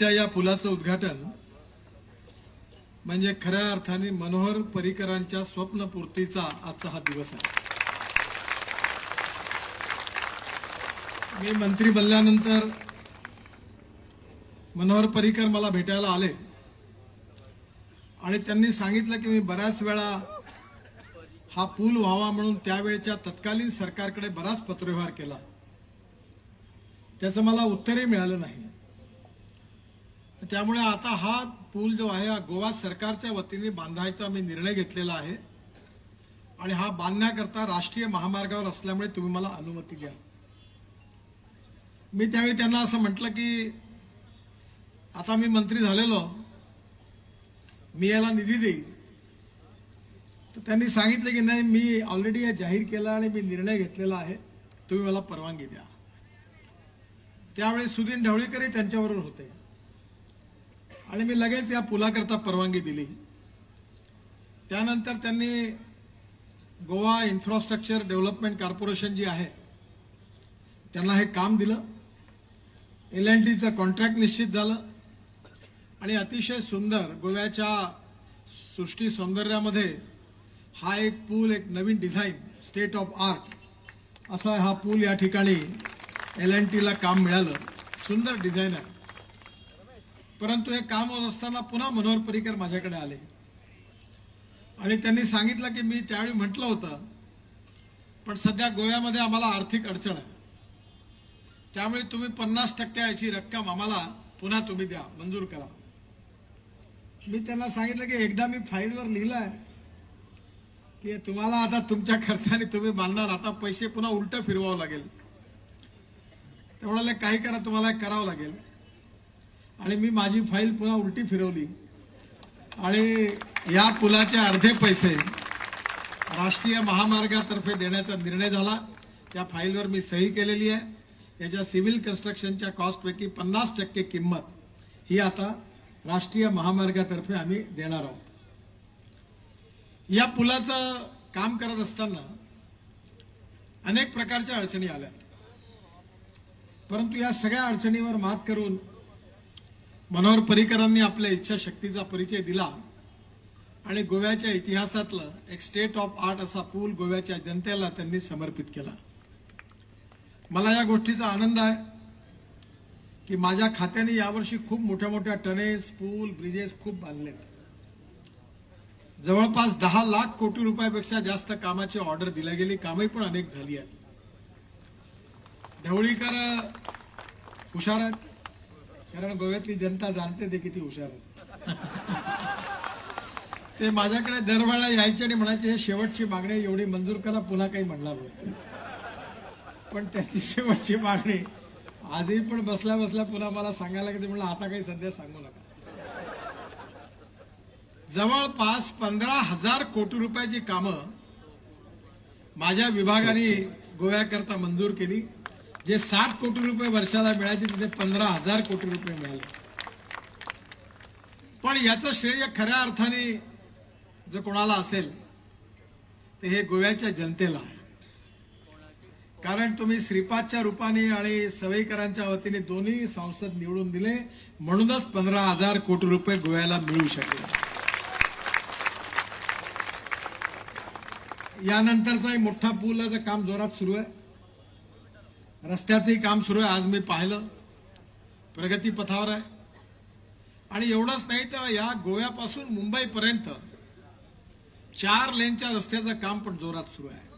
आजच्या या पुलाचं उद्घाटन म्हणजे खऱ्या अर्थाने मनोहर पर्रिकरांच्या स्वप्नपूर्तीचा आजचा हा दिवस आहे. मी मंत्री बनल्यानंतर मनोहर पर्रिकर मला भेटायला आले आणि त्यांनी सांगितलं की मी बऱ्याच वेळा हा पूल व्हावा म्हणून त्यावेळच्या तत्कालीन सरकारकडे बराच पत्रव्यवहार केला. त्याचं मला उत्तरही मिळालं नाही. त्यामुळे आता हा पूल जो आहे हा गोवा सरकारच्या वतीने बांधायचा मी निर्णय घेतलेला आहे. आणि हा बांधण्याकरता राष्ट्रीय महामार्गावर असल्यामुळे तुम्ही मला अनुमती द्या. मी त्यावेळी त्यांना असं म्हटलं की आता मी मंत्री झालेलो मी याला निधी देईल तर त्यांनी सांगितलं की नाही मी ऑलरेडी हे जाहीर केलं आणि मी निर्णय घेतलेला आहे. तुम्ही मला परवानगी द्या. त्यावेळी सुदीन ढवळीकरही त्यांच्याबरोबर होते. आणि मी लगेच या पुलाकरता परवानगी दिली. त्यानंतर त्यांनी गोवा इन्फ्रास्ट्रक्चर डेव्हलपमेंट कॉर्पोरेशन जी आहे त्यांना हे काम दिलं. एल एन टीचं कॉन्ट्रॅक्ट निश्चित झालं. आणि अतिशय सुंदर गोव्याच्या सृष्टी सौंदर्यामध्ये हा एक पूल एक नवीन डिझाईन स्टेट ऑफ आर्ट असा हा पूल या ठिकाणी एल एन टीला काम मिळालं. सुंदर डिझाईन आहे. परंतु हे काम होत असताना पुन्हा मनोहर पर्रिकर माझ्याकडे आले. आणि त्यांनी सांगितलं की मी त्यावेळी म्हटलं होतं पण सध्या गोव्यामध्ये आम्हाला आर्थिक अडचण आहे. त्यामुळे तुम्ही पन्नास टक्के याची रक्कम आम्हाला पुन्हा तुम्ही द्या मंजूर करा. मी त्यांना सांगितलं की एकदा मी फाईलवर लिहिलं आहे की तुम्हाला आता तुमच्या खर्चाने तुम्ही बांधणार आता पैसे पुन्हा उलट फिरवावं लागेल. ते म्हणाले काही करा तुम्हाला हे करावं लागेल. आणि मी माझी फाईल पुन्हा उलटी फिरवली. आणि या पुलाचे अर्धे पैसे राष्ट्रीय महामार्गातर्फे देण्याचा निर्णय झाला. या फाईलवर मी सही केलेली आहे. याच्या सिव्हिल कन्स्ट्रक्शनच्या कॉस्टपैकी पन्नास टक्के किंमत ही आता राष्ट्रीय महामार्गातर्फे आम्ही देणार आहोत. या पुलाचं काम करत असताना अनेक प्रकारच्या अडचणी आल्या. परंतु या सगळ्या अडचणीवर मात करून मनोहर पर्रिकरांनी आपल्या इच्छाशक्तीचा परिचय दिला आणि गोव्याच्या इतिहासातलं एक स्टेट ऑफ आर्ट असा पूल गोव्याच्या जनतेला त्यांनी समर्पित केला. मला या गोष्टीचा आनंद आहे की माझ्या खात्याने यावर्षी खूप मोठ्या मोठ्या टनेल्स पूल ब्रिजेस खूप बांधले जवळपास दहा लाख कोटी रुपयापेक्षा जास्त कामाची ऑर्डर दिल्या गेली कामही पण अनेक झाली आहेत. ढवळीकर हुशार आहेत. कारण गोव्यातली जनता जाणते ते किती हुशार आहेत. ते माझ्याकडे दरवेळा यायचे आणि म्हणायचे हे शेवटची मागणी एवढी मंजूर करा पुन्हा काही म्हणणार नाही. पण त्याची शेवटची मागणी आजही पण बसल्या बसल्या पुन्हा मला सांगायला की म्हणलं आता काही सध्या सांगू नका. जवळपास पंधरा हजार कोटी रुपयाची कामं माझ्या विभागाने गोव्याकरता मंजूर केली. जे सात कोटी रुपये वर्षाला मिळायचे तिथे पंधरा हजार कोटी रुपये मिळाले. पण याचं श्रेय खऱ्या अर्थाने जर कोणाला असेल तर हे गोव्याच्या जनतेला कारण तुम्ही श्रीपादच्या रूपाने आणि सवयीकरांच्या वतीने दोन्ही संसद निवडून दिले म्हणूनच पंधरा हजार कोटी रुपये गोव्याला मिळू शकले. यानंतरचा एक मोठा पूल काम जोरात सुरू आहे. रस्त्याचंही काम सुरू आहे. आज मी पाहिलं. प्रगती पथावर आहे. आणि एवढंच नाही तर या गोव्यापासून मुंबईपर्यंत चार लेनच्या रस्त्याचं काम पण जोरात सुरू आहे.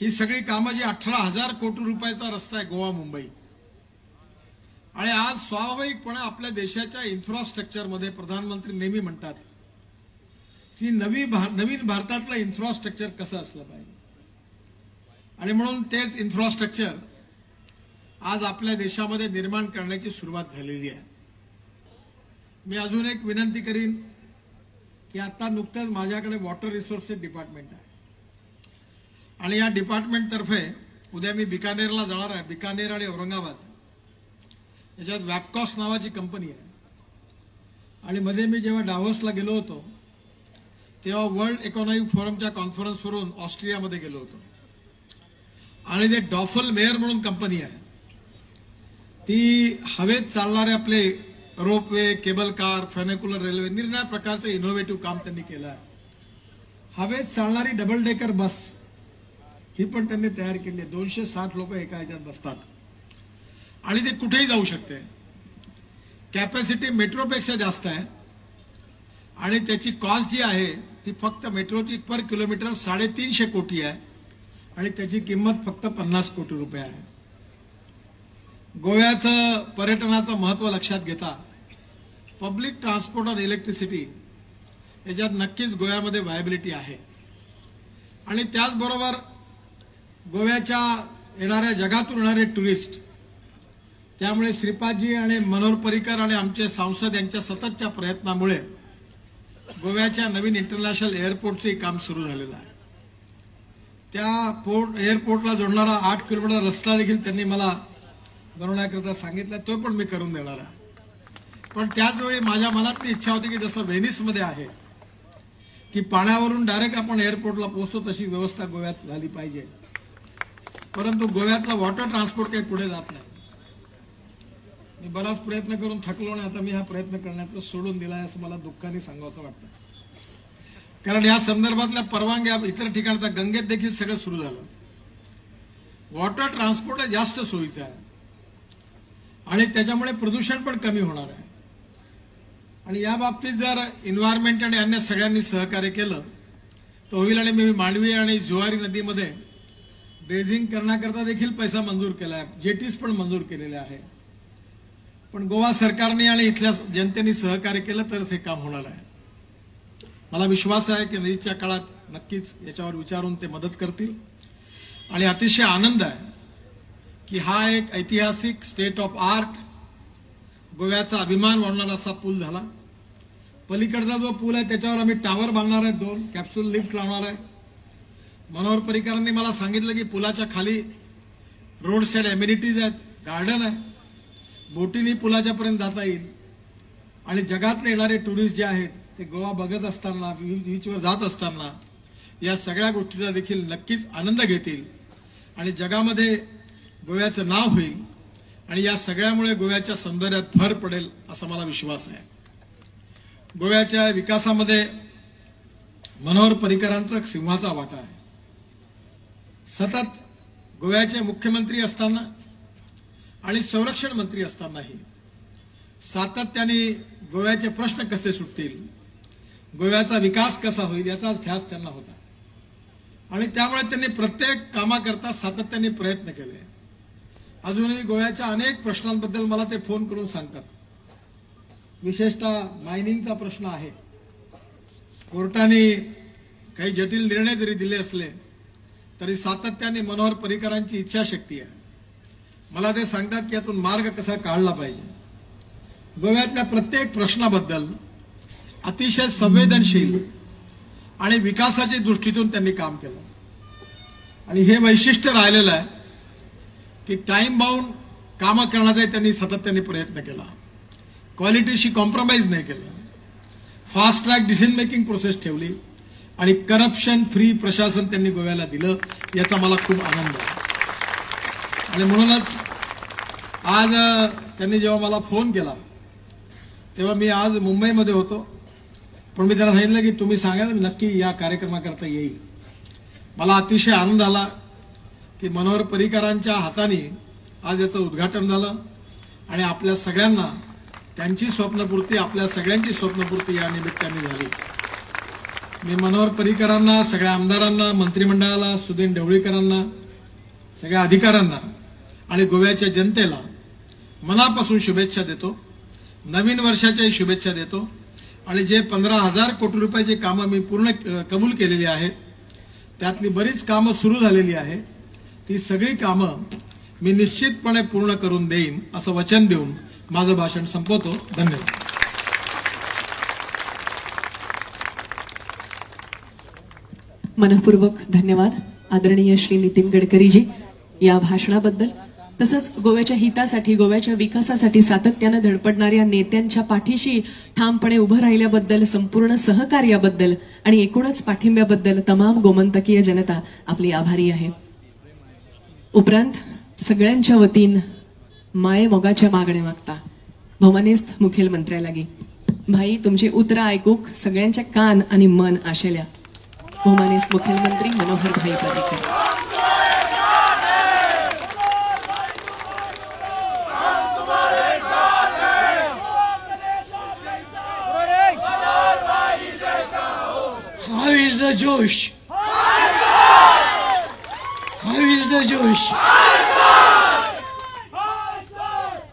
ही सगळी कामं जी अठरा हजार कोटी रुपयाचा रस्ता आहे गोवा मुंबई. आणि आज स्वाभाविकपणे आपल्या देशाच्या इन्फ्रास्ट्रक्चरमध्ये प्रधानमंत्री नेहमी म्हणतात की नवी भार नवीन भारतातलं इन्फ्रास्ट्रक्चर कसं असलं पाहिजे? आणि म्हणून तेच इन्फ्रास्ट्रक्चर आज आपल्या देशामध्ये निर्माण करण्याची सुरुवात झालेली आहे. मी अजून एक विनंती करीन की आता नुकतंच माझ्याकडे वॉटर रिसोर्सेस डिपार्टमेंट आहे. आणि या डिपार्टमेंटतर्फे उद्या मी बिकानेरला जाणार आहे बिकानेर आणि औरंगाबाद. याच्यात वॅपकॉस नावाची कंपनी आहे. आणि मध्ये मी जेव्हा डाव्होसला गेलो होतो तेव्हा वर्ल्ड इकॉनॉमिक फोरमच्या कॉन्फरन्सवरून ऑस्ट्रियामध्ये गेलो होतो. आणि ते डॉफल मेयर म्हणून कंपनी आहे ती हवेत चालणारे आपले ropeway cable car funicular railway निरनिळ्या प्रकारचं इनोव्हेटिव्ह काम त्यांनी केलं आहे. हवेत चालणारी डबल डेकर बस ही पण त्यांनी तयार केली आहे. दोनशे साठ लोक एका ह्याच्यात बसतात. आणि ते कुठेही जाऊ शकते. कॅपॅसिटी मेट्रोपेक्षा जास्त आहे. आणि त्याची कॉस्ट जी आहे ती फक्त मेट्रोची पर किलोमीटर साडेतीनशे कोटी आहे. आणि त्याची किंमत फक्त पन्नास कोटी रुपये आहे. गोव्याचं पर्यटनाचं महत्त्व लक्षात घेता पब्लिक ट्रान्सपोर्ट ऑन इलेक्ट्रिसिटी याच्यात नक्कीच गोव्यामध्ये व्हायबिलिटी आहे. आणि त्याचबरोबर गोव्याच्या येणाऱ्या जगातून येणारे टुरिस्ट त्यामुळे श्रीपादजी आणि मनोहर परिकर आणि आमचे सांसद यांच्या सततच्या प्रयत्नामुळे गोव्याच्या नवीन इंटरनॅशनल एअरपोर्टचंही काम सुरू झालेलं आहे. त्या पोर्ट एअरपोर्टला जोडणारा आठ किलोमीटर रस्ता देखील त्यांनी मला बनवण्याकरिता सांगितला. तो पण मी करून देणार आहे. पण त्याचवेळी माझ्या मनात ती इच्छा होती की जसं व्हेनिसमध्ये आहे की पाण्यावरून डायरेक्ट आपण एअरपोर्टला पोहोचतो तशी व्यवस्था गोव्यात झाली पाहिजे. परंतु गोव्यातला वॉटर ट्रान्सपोर्ट काही पुढे जात नाही. मी बराच प्रयत्न करून थकलो आणि आता मी हा प्रयत्न करण्याचं सोडून दिलाय असं मला दुःखाने सांगावं वाटतं. कारण या संदर्भातल्या परवानग्या इतर ठिकाणी आता गंगेत देखील सगळं सुरू झालं. वॉटर ट्रान्सपोर्ट हे जास्त सोयीचं आहे. आणि त्याच्यामुळे प्रदूषण पण कमी होणार आहे. आणि या बाबतीत जर इन्व्हायरमेंट आणि अन्य सगळ्यांनी सहकार्य केलं तर होईल आणि मी मांडवी आणि जुवारी नदीमध्ये ड्रेझिंग करण्याकरता देखील पैसा मंजूर केला आहे. जेटीस पण मंजूर केलेले आहे. पण गोवा सरकारने आणि इथल्या जनतेने सहकार्य केलं तरच हे काम होणार आहे. मला विश्वास आहे की नदीच्या काळात नक्कीच याच्यावर विचारून ते मदत करतील. आणि अतिशय आनंद आहे की हा एक ऐतिहासिक स्टेट ऑफ आर्ट गोव्याचा अभिमान वाढणारा असा पूल झाला. पलीकडचा जो पूल आहे त्याच्यावर आम्ही टावर बांधणार आहे दोन कॅप्सूल लिफ्ट लावणार आहे. मनोहर पर्रिकरांनी मला सांगितलं की पुलाच्या खाली रोड साईड एम्युनिटीज आहेत गार्डन आहे. बोटीनी पुलाच्यापर्यंत जाता येईल. आणि जगातले येणारे टुरिस्ट जे आहेत ते गोवा बघत असताना बीचवर जात असताना या सगळ्या गोष्टीचा देखील नक्कीच आनंद घेतील. आणि जगामध्ये गोव्याचं नाव होईल आणि या सगळ्यामुळे गोव्याच्या सौंदर्यात भर पडेल असा मला विश्वास आहे. गोव्याच्या विकासामध्ये मनोहर पर्रिकरांचा सिंहाचा वाटा आहे. सतत गोव्याचे मुख्यमंत्री असताना आणि संरक्षण मंत्री असतानाही सातत्याने गोव्याचे प्रश्न कसे सुटतील गोव्याचा विकास कसा होईल याचाच ध्यास त्यांना होता. आणि त्यामुळे त्यांनी प्रत्येक कामाकरता सातत्याने प्रयत्न केले. अजूनही गोव्याच्या अनेक प्रश्नांबद्दल मला ते फोन करून सांगतात. विशेषतः मायनिंगचा प्रश्न आहे. कोर्टाने काही जटिल निर्णय जरी दिले असले तरी सातत्याने मनोहर पर्रिकरांची इच्छाशक्ती आहे. मला ते सांगतात की यातून मार्ग कसा काढला पाहिजे. गोव्यातल्या प्रत्येक प्रश्नाबद्दल अतिशय संवेदनशील आणि विकासाच्या दृष्टीतून त्यांनी काम केलं. आणि हे वैशिष्ट्य राहिलेलं आहे की टाइम बाउंड कामं करण्याचाही त्यांनी सातत्याने प्रयत्न केला. क्वालिटीशी कॉम्प्रोमाइज नाही केलं. Fast track decision making process ठेवली. आणि करप्शन फ्री प्रशासन त्यांनी गोव्याला दिलं याचा मला खूप आनंद आहे. आणि म्हणूनच आज त्यांनी जेव्हा मला फोन केला तेव्हा मी आज मुंबईमध्ये होतो. पण मी त्याला सांगितलं की तुम्ही सांगा मी नक्की या कार्यक्रमाकरता येईल. मला अतिशय आनंद आला की मनोहर पर्रिकरांच्या हाताने आज याचं उद्घाटन झालं आणि आपल्या सगळ्यांना त्यांची स्वप्नपूर्ती आपल्या सगळ्यांची स्वप्नपूर्ती या निमित्ताने झाली. मी मनोहर पर्रिकरांना सगळ्या आमदारांना मंत्रिमंडळाला सुदीन ढवळीकरांना सगळ्या अधिकाऱ्यांना आणि गोव्याच्या जनतेला मनापासून शुभेच्छा देतो. नवीन वर्षाच्याही शुभेच्छा देतो. आणि जे पंधरा हजार कोटी रुपयाची कामं मी पूर्ण कबूल केलेली आहेत त्यातली बरीच कामं सुरू झालेली आहेत. ती सगळी कामं मी निश्चितपणे पूर्ण करून देईन असं वचन देऊन माझं भाषण संपवतो. धन्यवाद. मनपूर्वक धन्यवाद. आदरणीय श्री नितीन गडकरीजी या भाषणाबद्दल. तसंच गोव्याच्या हितासाठी गोव्याच्या विकासासाठी सातत्यानं धडपडणाऱ्या नेत्यांच्या पाठीशी ठामपणे उभं राहिल्याबद्दल संपूर्ण सहकार्याबद्दल आणि एकूणच पाठिंब्याबद्दल तमाम गोमंतकीय जनता आपली आभारी आहे. उपरांत सगळ्यांच्या वतीन माये मोगाच्या मागण्या मागता. भवानीस्थ मुखेलमंत्र्या लागी भाई तुमची उतरा ऐकूक सगळ्यांच्या कान आणि मन आशेल्या. भोमानेस्त मुखेलमंत्री मनोहर भाई Parrikar. How is the Josh? How is the Josh?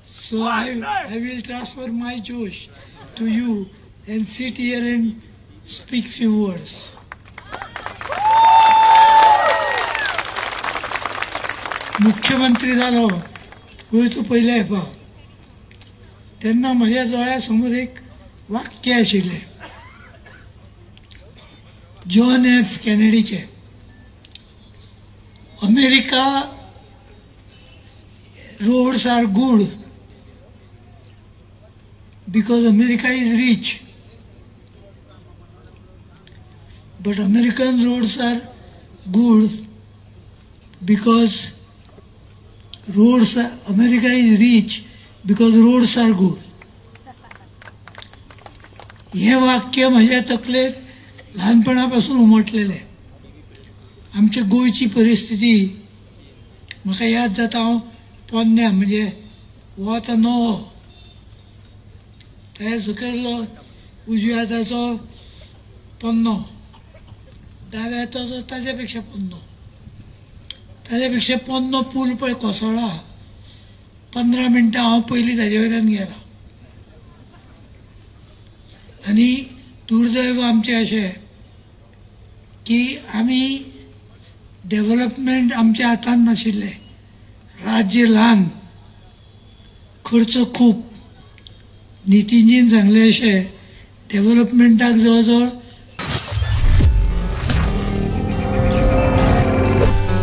So I, I will transfer my Josh to you and sit here and speak few words. मुख्यमंत्री जालो गोंयचो पयले येपा तेन्ना म्हज्या दोळ्या समोर एक वाक्य आशिल्लें जॉन एफ़ कैनेडी चे America roads are good because America is rich but American roads are good because roads America is rich because roads are good ये वाक्य मज़े तकलेर लहानपणापासून उमटलेले. आमच्या गोंयची परिस्थिती म्हाका याद जाता हांव पोन्न्या म्हणजे हो आतां नवो त्या सकयलो उजव्या हाताचो पोन्नो. दाव्या हाताचो ताज्या पेक्षा पोन्नो. ताज्या पेक्षा पोन्नो पूल पळय कोसळ्ळा पंदरा मिनटां हांव पयलीं ताजे वयल्यान गेलां. आनी दुर्दैव आमचें अशें की आमी डेव्हलपमेंट आमच्या हातान नाशिल्लें राज्य ल्हान खर्च खूब नितीनजीन सांगले अशें डेव्हलपमेंटाक जवळ जवळ